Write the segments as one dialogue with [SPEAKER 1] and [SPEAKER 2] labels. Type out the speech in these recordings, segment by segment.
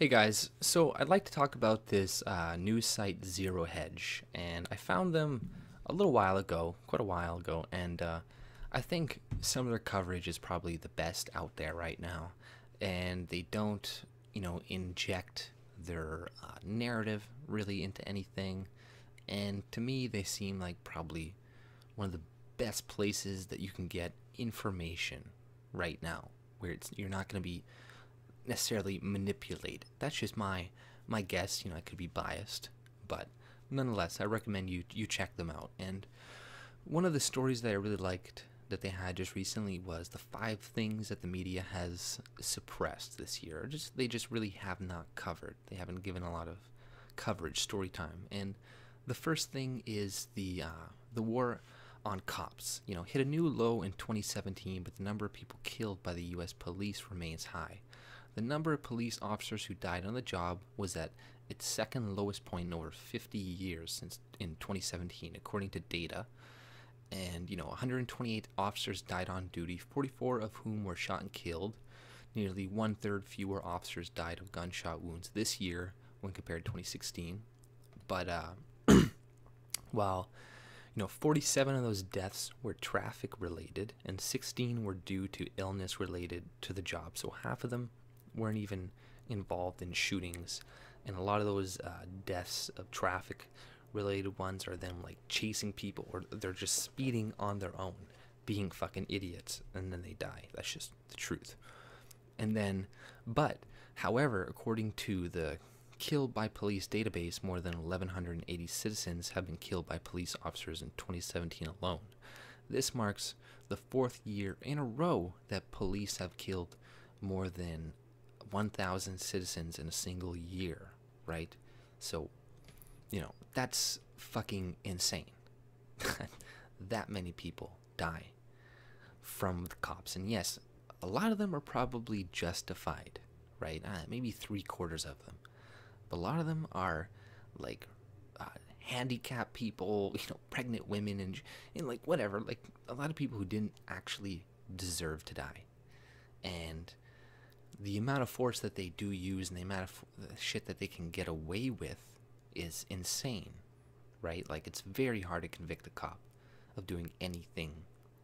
[SPEAKER 1] Hey guys, so I'd like to talk about this uh, news site Zero Hedge, and I found them a little while ago, quite a while ago, and uh, I think some of their coverage is probably the best out there right now, and they don't, you know, inject their uh, narrative really into anything, and to me, they seem like probably one of the best places that you can get information right now, where it's you're not going to be necessarily manipulate. That's just my my guess. You know, I could be biased, but nonetheless, I recommend you you check them out. And one of the stories that I really liked that they had just recently was the five things that the media has suppressed this year. Just they just really have not covered. They haven't given a lot of coverage, story time. And the first thing is the uh, the war on cops. You know, hit a new low in 2017, but the number of people killed by the U.S. police remains high. The number of police officers who died on the job was at its second lowest point in over 50 years since in 2017, according to data. And, you know, 128 officers died on duty, 44 of whom were shot and killed. Nearly one third fewer officers died of gunshot wounds this year when compared to 2016. But, uh, while, you know, 47 of those deaths were traffic related and 16 were due to illness related to the job. So half of them weren't even involved in shootings, and a lot of those uh, deaths of traffic related ones are them like chasing people or they're just speeding on their own, being fucking idiots, and then they die. That's just the truth. And then, but, however, according to the killed by police database, more than 1,180 citizens have been killed by police officers in 2017 alone. This marks the fourth year in a row that police have killed more than 1,000 citizens in a single year, right? So, you know, that's fucking insane. that many people die from the cops. And yes, a lot of them are probably justified, right? Uh, maybe three quarters of them. But a lot of them are like uh, handicapped people, you know, pregnant women, and, and like whatever. Like a lot of people who didn't actually deserve to die. And the amount of force that they do use and the amount of shit that they can get away with is insane, right? Like it's very hard to convict a cop of doing anything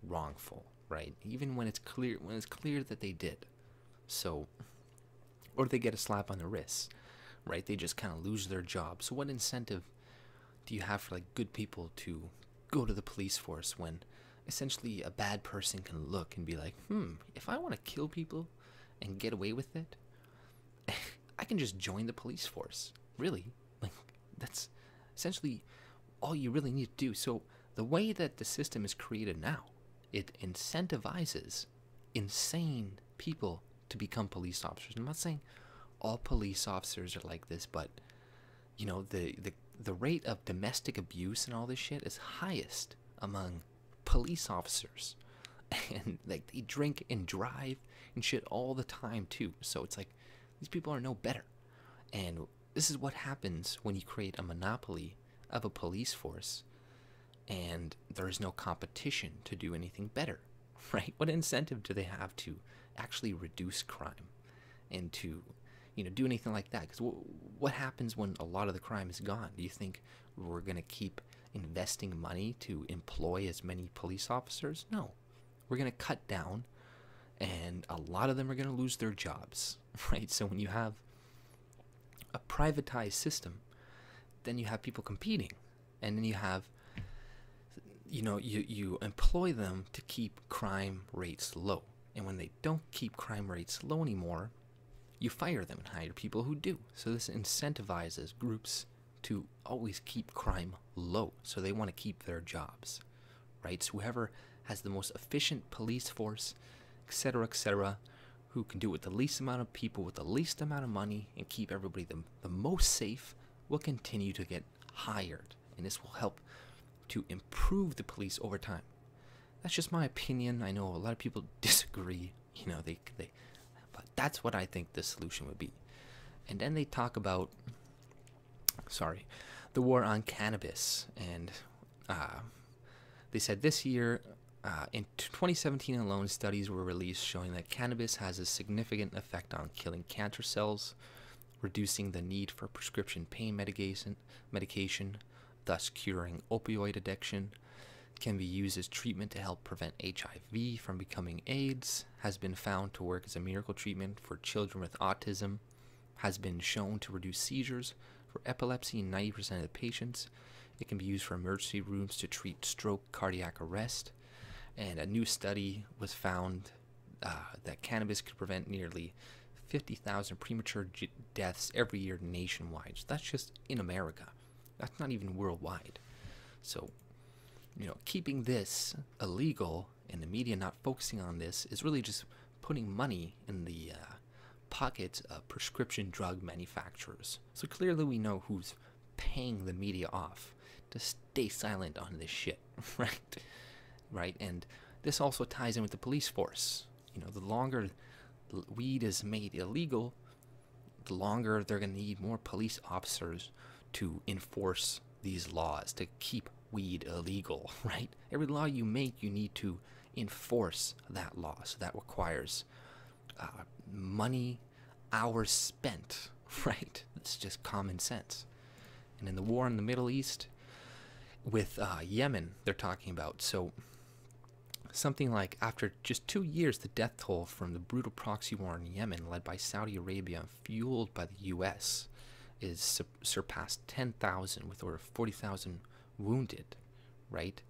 [SPEAKER 1] wrongful, right? Even when it's clear when it's clear that they did. So or they get a slap on the wrist, right? They just kind of lose their job. So what incentive do you have for like good people to go to the police force when essentially a bad person can look and be like, "Hmm, if I want to kill people, and get away with it, I can just join the police force. Really. Like, that's essentially all you really need to do. So, the way that the system is created now, it incentivizes insane people to become police officers. I'm not saying all police officers are like this, but you know, the the the rate of domestic abuse and all this shit is highest among police officers. And like they drink and drive and shit all the time too. So it's like these people are no better. And this is what happens when you create a monopoly of a police force and there is no competition to do anything better, right? What incentive do they have to actually reduce crime and to, you know, do anything like that? Because what happens when a lot of the crime is gone? Do you think we're going to keep investing money to employ as many police officers? No. We're going to cut down and a lot of them are going to lose their jobs, right? So when you have a privatized system, then you have people competing, and then you have, you know, you you employ them to keep crime rates low, and when they don't keep crime rates low anymore, you fire them and hire people who do. So this incentivizes groups to always keep crime low, so they want to keep their jobs, right? So whoever has the most efficient police force etc., etc., who can do it with the least amount of people, with the least amount of money, and keep everybody the, the most safe, will continue to get hired. And this will help to improve the police over time. That's just my opinion. I know a lot of people disagree. You know, they, they, but that's what I think the solution would be. And then they talk about, sorry, the war on cannabis. And uh, they said this year uh, in 2017 alone, studies were released showing that cannabis has a significant effect on killing cancer cells, reducing the need for prescription pain medication, medication, thus curing opioid addiction. Can be used as treatment to help prevent HIV from becoming AIDS. Has been found to work as a miracle treatment for children with autism. Has been shown to reduce seizures for epilepsy in 90% of the patients. It can be used for emergency rooms to treat stroke, cardiac arrest. And a new study was found uh, that cannabis could prevent nearly 50,000 premature deaths every year nationwide. So that's just in America. That's not even worldwide. So, you know, keeping this illegal and the media not focusing on this is really just putting money in the uh, pockets of prescription drug manufacturers. So clearly we know who's paying the media off to stay silent on this shit, right? Right? And this also ties in with the police force. You know, the longer weed is made illegal, the longer they're going to need more police officers to enforce these laws, to keep weed illegal, right? Every law you make, you need to enforce that law. So that requires uh, money, hours spent, right? It's just common sense. And in the war in the Middle East, with uh, Yemen, they're talking about. So something like after just two years, the death toll from the brutal proxy war in Yemen, led by Saudi Arabia and fueled by the U.S., is su- surpassed 10,000 with over 40,000 wounded, right?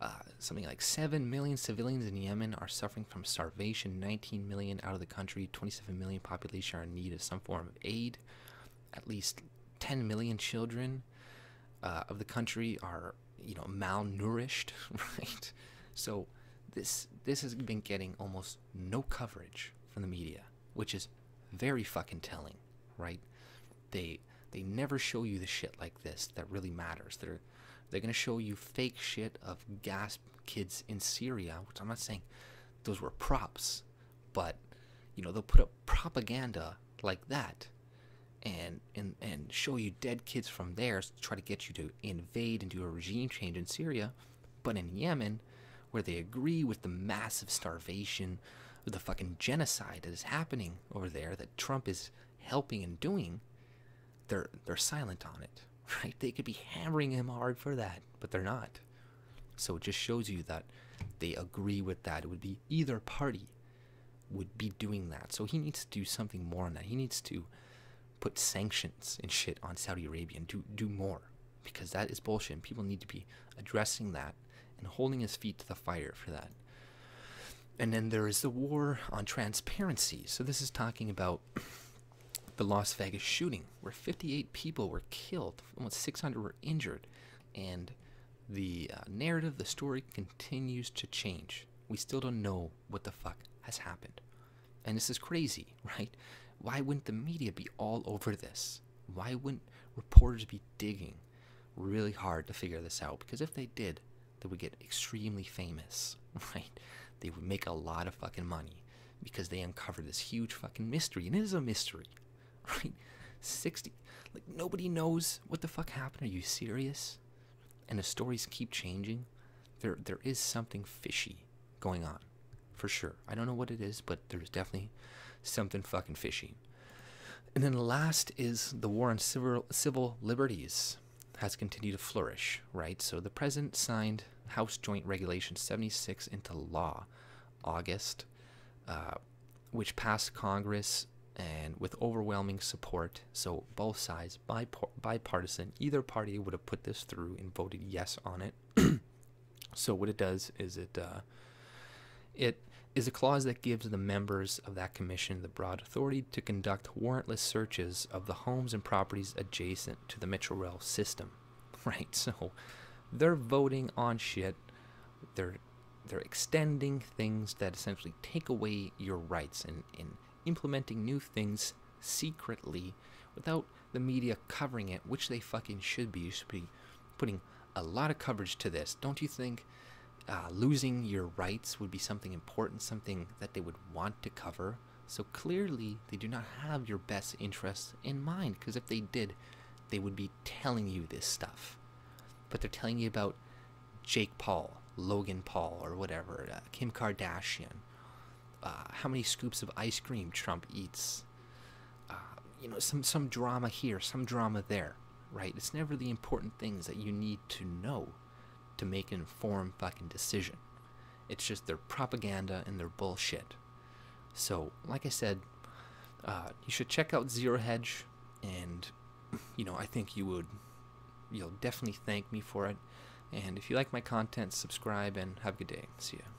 [SPEAKER 1] Uh, something like 7 million civilians in Yemen are suffering from starvation, 19 million out of the country, 27 million population are in need of some form of aid. At least 10 million children uh, of the country are, you know, malnourished, right? So this this has been getting almost no coverage from the media, which is very fucking telling, right? They they never show you the shit like this that really matters. They're they're gonna show you fake shit of gas kids in Syria, which I'm not saying those were props, but you know they'll put up propaganda like that, and and and show you dead kids from there to try to get you to invade and do a regime change in Syria, but in Yemen, where they agree with the massive starvation, the fucking genocide that is happening over there that Trump is helping and doing, they're they're silent on it, right? They could be hammering him hard for that, but they're not. So it just shows you that they agree with that. It would be either party would be doing that. So he needs to do something more on that. He needs to put sanctions and shit on Saudi Arabia and do do more because that is bullshit. And people need to be addressing that and holding his feet to the fire for that. And then there is the war on transparency. So this is talking about the Las Vegas shooting, where 58 people were killed, almost 600 were injured, and the uh, narrative, the story continues to change. We still don't know what the fuck has happened. And this is crazy, right? Why wouldn't the media be all over this? Why wouldn't reporters be digging really hard to figure this out? Because if they did, they would get extremely famous, right? They would make a lot of fucking money because they uncovered this huge fucking mystery. And it is a mystery, right? 60, like nobody knows what the fuck happened. Are you serious? And the stories keep changing. There, there is something fishy going on, for sure. I don't know what it is, but there's definitely something fucking fishy. And then the last is the war on civil, civil liberties has continued to flourish, right? So the president signed House Joint Regulation 76 into law August, uh, which passed Congress and with overwhelming support. So both sides, bipartisan, either party would have put this through and voted yes on it. so what it does is it uh, it is a clause that gives the members of that commission the broad authority to conduct warrantless searches of the homes and properties adjacent to the Metro Rail system. Right? So they're voting on shit. They're they're extending things that essentially take away your rights and, and implementing new things secretly without the media covering it, which they fucking should be. You should be putting a lot of coverage to this. Don't you think uh, losing your rights would be something important, something that they would want to cover. So clearly, they do not have your best interests in mind, because if they did, they would be telling you this stuff. But they're telling you about Jake Paul, Logan Paul, or whatever, uh, Kim Kardashian, uh, how many scoops of ice cream Trump eats, uh, you know, some some drama here, some drama there, right? It's never the important things that you need to know to make an informed fucking decision. It's just their propaganda and their bullshit. So, like I said, uh, you should check out Zero Hedge, and you know I think you would, you'll definitely thank me for it. And if you like my content, subscribe and have a good day. See ya.